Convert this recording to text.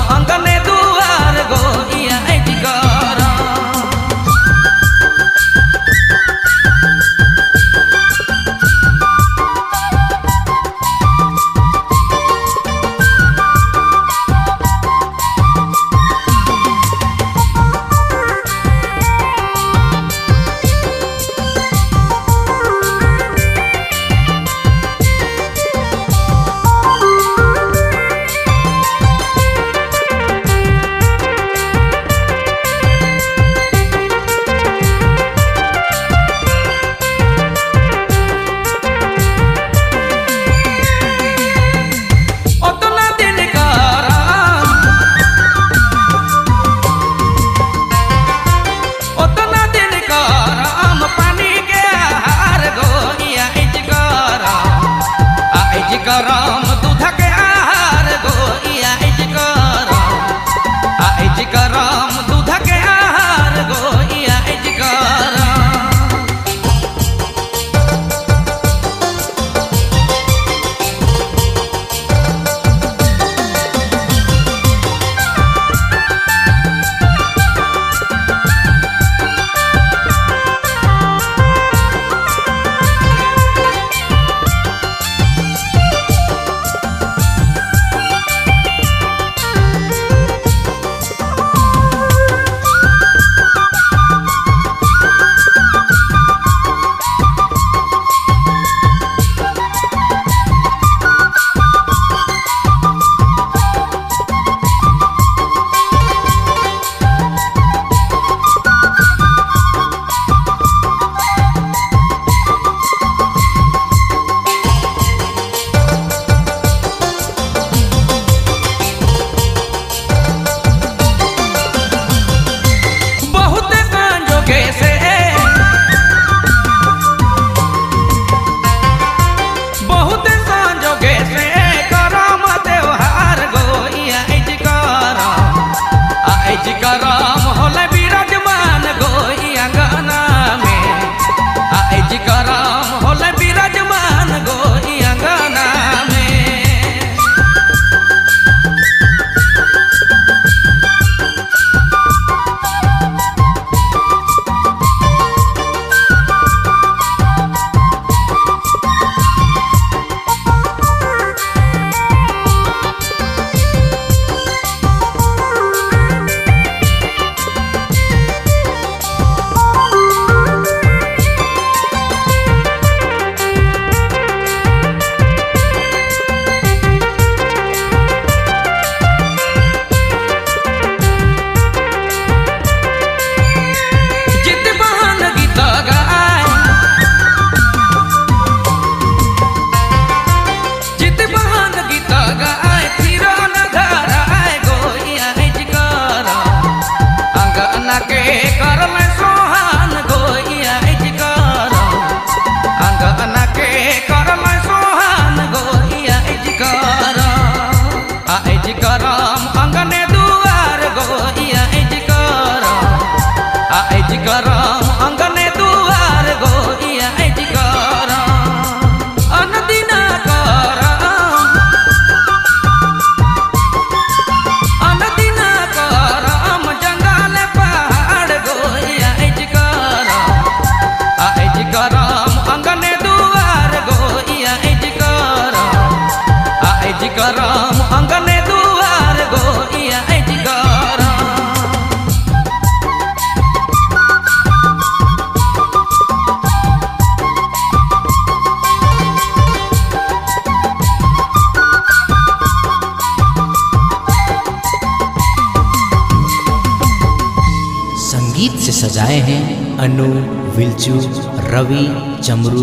ਮਹਾਂਗਾ আল্লাহকে করলে সোহান গোইয়া কর আঙ্গনাকে করলে সোহান গোইয়া কর আইজ করম আঙ্গ सजाए हैं। अनु विलचू रवि चमरू।